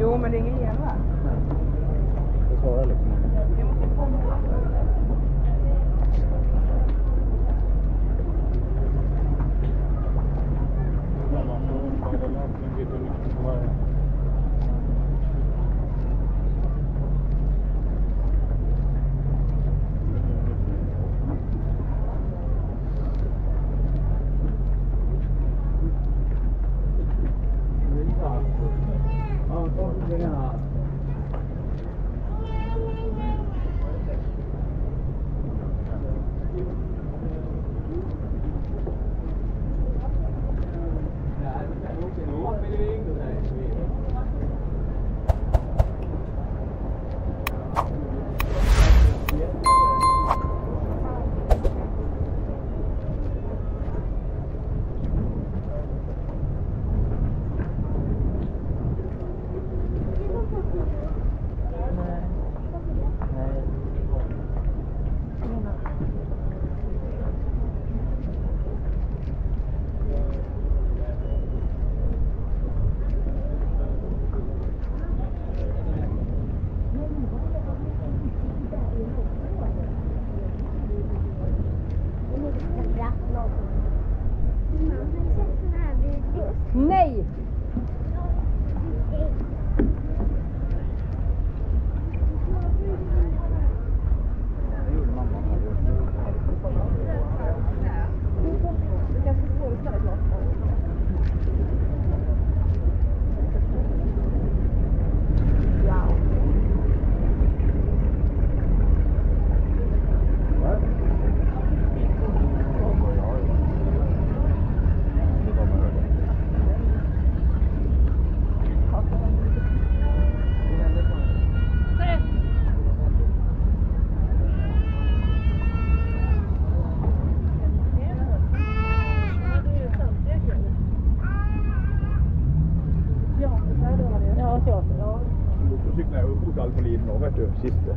Jo, men det er ingen her. Det jeg liksom. Cape. Jo altfor liten nå, vet du. Siste.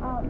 啊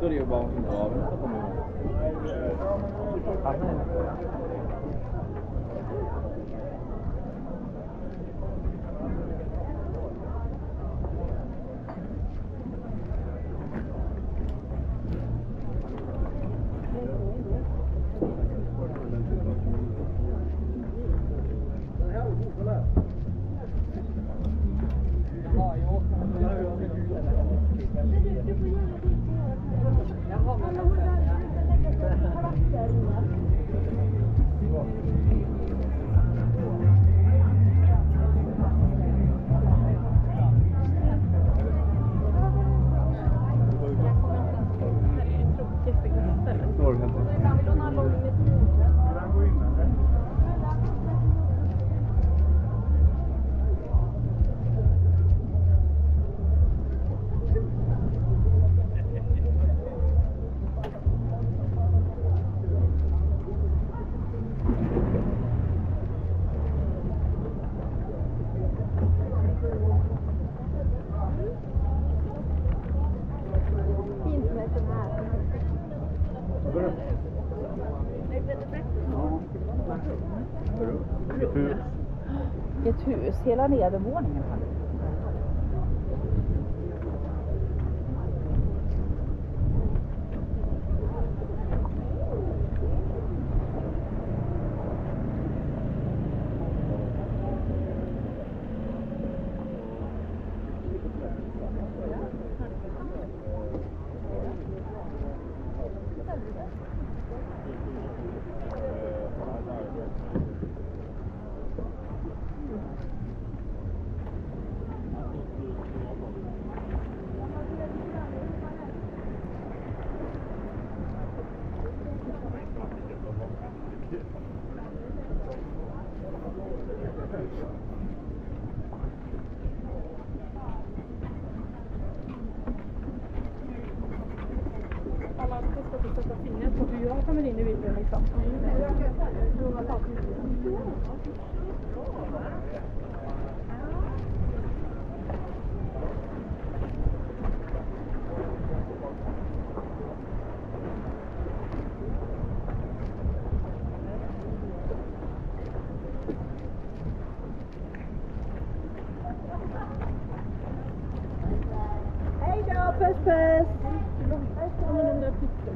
这里帮你找，没什么。Ett hus. Ett hus, hela nedervåningen. skal finne, så du òg kan venninne Vilde, liksom. Hei da, pøss. annorlunda uppgifter.